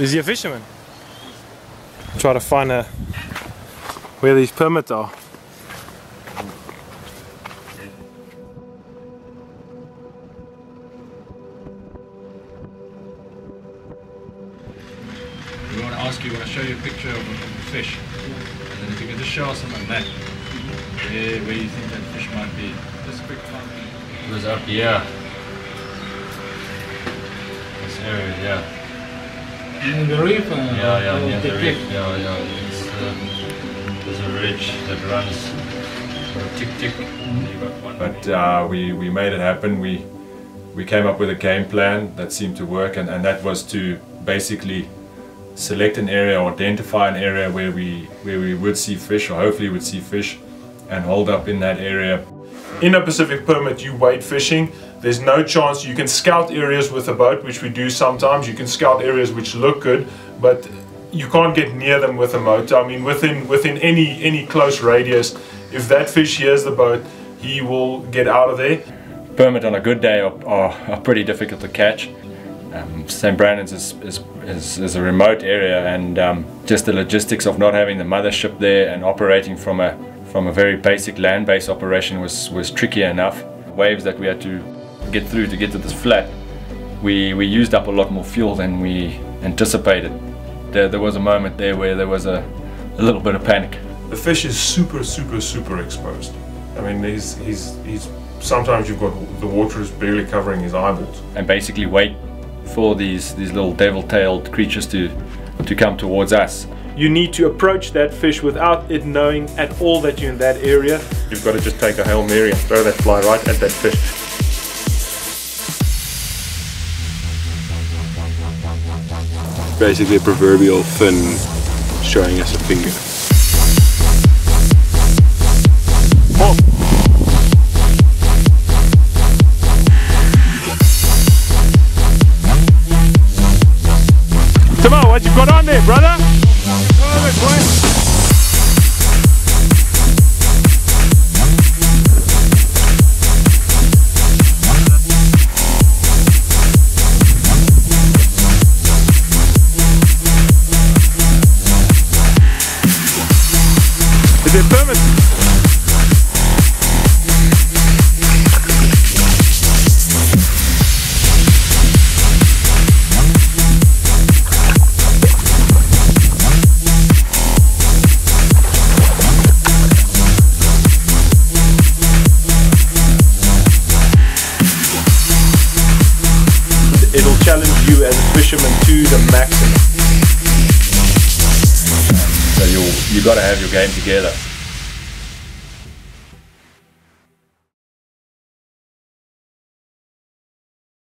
Is he a fisherman? Try to find a where these permits are. We want to ask you, want to show you a picture of a, fish. And then if you can just show us on the map where, where you think that fish might be. Just a quick. It was up here. This area, yeah. In the reef? Uh, Yeah, yeah, or near the the reef. cliff? Yeah, yeah. It's, um, there's a ridge that runs tick tick. You got one. But uh, we, we made it happen. We we came up with a game plan that seemed to work, and, and that was to basically select an area or identify an area where we where we would see fish, or hopefully we would see fish, and hold up in that area. Indo Pacific permit, you wade fishing. There's no chance you can scout areas with a boat, which we do sometimes. You can scout areas which look good, but you can't get near them with a motor. I mean, within within any any close radius, if that fish hears the boat, he will get out of there. Permit on a good day are, are, are pretty difficult to catch. Um, St. Brandon's is, is, is, is a remote area and um, just the logistics of not having the mothership there and operating from a, from a very basic land-based operation was, was tricky enough. Waves that we had to get through to get to this flat, we, we used up a lot more fuel than we anticipated. There, there was a moment there where there was a, a little bit of panic. The fish is super, super, super exposed. I mean, he's he's he's. Sometimes you've got the water is barely covering his eyeballs. and basically wait for these these little devil-tailed creatures to to come towards us. You need to approach that fish without it knowing at all that you're in that area. You've got to just take a hail mary and throw that fly right at that fish. basically a proverbial fin showing us a finger. Timo, what you got on there, brother? Is it permit? Challenge you as a fisherman to the maximum. So you you got to have your game together.